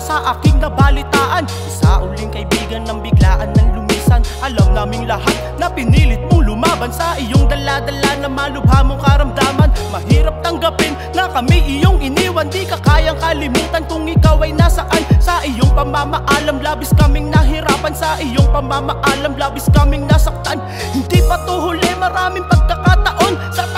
sa aking nabalitaan. Isa uling kaibigan ng biglaan ng lumisan. Alam naming lahat na pinilit mong lumaban Sa iyong daladala na malubha mong karamdaman. Mahirap tanggapin na kami iyong iniwan. Di ka kayang kalimutan kung ikaw ay nasaan. Sa iyong pamamaalam labis kaming nahirapan. Sa iyong pamamaalam labis kaming nasaktan. Hindi pa to huli maraming pagkakataon. Sa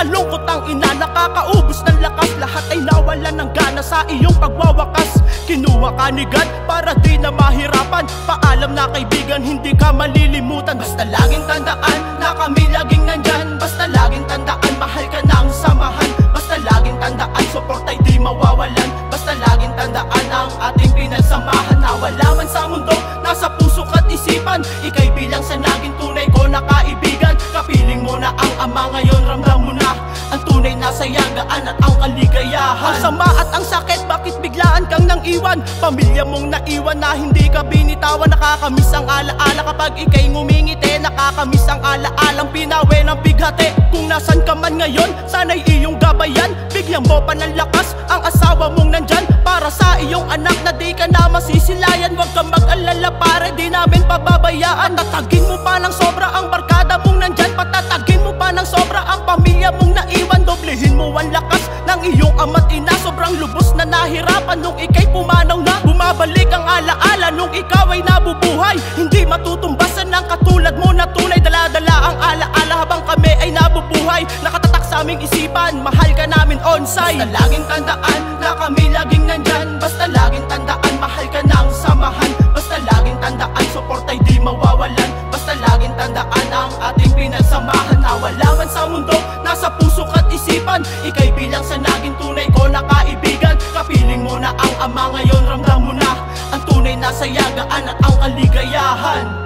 Nakakalungkot ang ina nakakaubos ng lakas. Lahat ay nawalan ng gana sa iyong pagwawakas. Kinuha ka ni God para di na mahirapan. Paalam na kaibigan hindi ka malilimutan. Basta laging tandaan na kami laging nandyan. Basta laging tandaan mahal ka ng samahan. Basta laging tandaan support ay di mawawalan. Basta laging tandaan ang ating pinagsamahan. Na wala man sa mundo nasa puso at isipan. Ika'y bilang sa naging tunay ko na kaibigan. Kapiling mo na ang ama ngayon ramdam mo na Ang tunay na sayagaan at ang kaligayahan. Ang sama at ang sakit bakit biglaan kang nang iwan Pamilya mong naiwan na hindi ka binitawan. Nakakamiss ang alaala kapag ika'y ngumingiti. Nakakamiss ang alaalang pinawi ng bighati. Kung nasan ka man ngayon sana'y iyong gabayan. Bigyan mo pa ng lakas ang asawa mong nandyan. Para sa iyong anak na di ka na masisilayan. Huwag kang mag-alala pare di namin pababayaan. Tatagin mo pa ng sobra ang barkada ama't ina Sobrang lubos na nahirapan nung ikay pumanaw na Bumabalik ang alaala nung ikaw ay nabubuhay. Hindi matutumbasan ng katulad mo na tunay Dala-dala ang alaala habang kami ay nabubuhay. Nakatatak sa aming isipan, mahal ka namin on-site Basta laging tandaan na kami laging nandyan. Basta laging tandaan, mahal ka ng samahan. Basta laging tandaan, support ay di mawawalan. Basta laging tandaan ang ating pinagsamahan Na wala man sa mundo, nasa puso at isipan. Ika'y bilang sa naging ang ama. Ngayon, ramdam mo na Ang tunay na sayagaan at ang kaligayahan